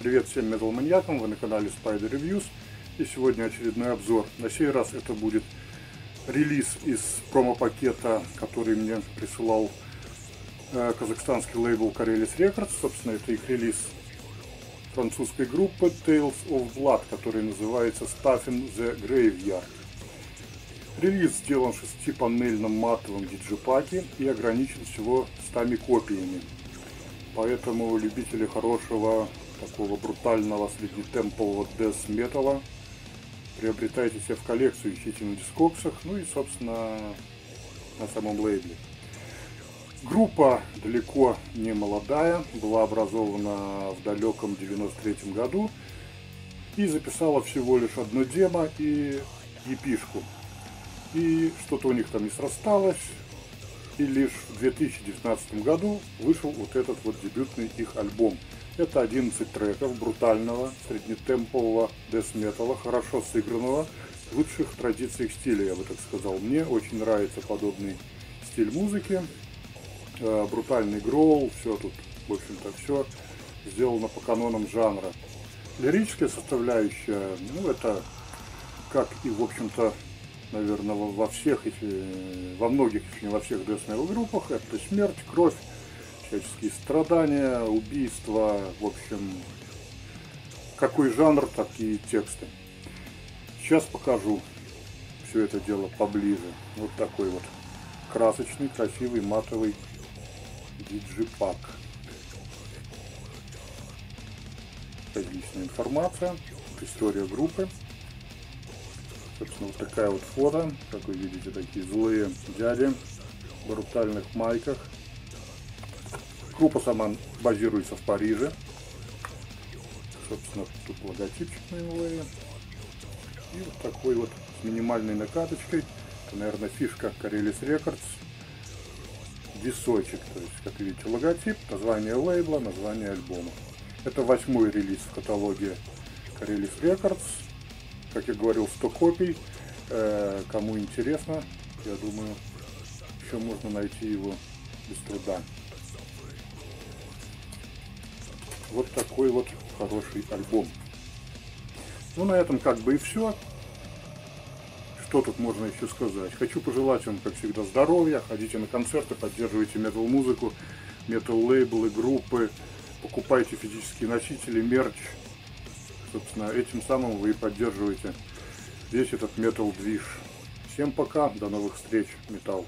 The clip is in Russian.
Привет всем Metal маньякам, вы на канале Spider Reviews и сегодня очередной обзор. На сей раз это будет релиз из промо-пакета, который мне присылал э, казахстанский лейбл Karelis Records. Собственно, это их релиз французской группы Tales of Blood, который называется Stuffing the Graveyard. Релиз сделан в шестипанельном матовом диджипаке и ограничен всего 100 копиями. Поэтому любители хорошего, такого брутального среднетемпового дес металла приобретайте себе в коллекцию, ищите на дискоксах, ну и, собственно, на самом лейбле. Группа далеко не молодая, была образована в далеком 93 году и записала всего лишь одно демо и епишку. И что-то у них там не срасталось, и лишь в 2019 году вышел вот этот вот дебютный их альбом. Это 11 треков брутального, среднетемпового дес-металла, хорошо сыгранного, в лучших традициях стиля, я бы так сказал. Мне очень нравится подобный стиль музыки. Э, брутальный гроул, все тут, в общем-то, все сделано по канонам жанра. Лирическая составляющая, ну, это, как и, в общем-то, наверное, во всех, если, во многих, если не во всех дэс группах, это смерть, кровь, всяческие страдания, убийства, в общем, какой жанр, такие тексты. Сейчас покажу все это дело поближе. Вот такой вот красочный, красивый, матовый диджипак. Личная информация, история группы. Собственно, вот такая вот фото. Как вы видите, такие злые дяди в брутальных майках. Группа сама базируется в Париже. Собственно, тут логотипчик на его. И вот такой вот с минимальной накаточкой. Это, наверное, фишка Karelis Records. Дисочек, то есть, как видите, логотип, название лейбла, название альбома. Это восьмой релиз в каталоге Karelis Records как я говорил, 100 копий. Э, кому интересно, я думаю, еще можно найти его без труда. Вот такой вот хороший альбом. Ну, на этом как бы и все. Что тут можно еще сказать? Хочу пожелать вам, как всегда, здоровья. Ходите на концерты, поддерживайте метал-музыку, метал-лейблы, группы. Покупайте физические носители, мерч. Собственно, этим самым вы и поддерживаете весь этот метал движ. Всем пока, до новых встреч, металл.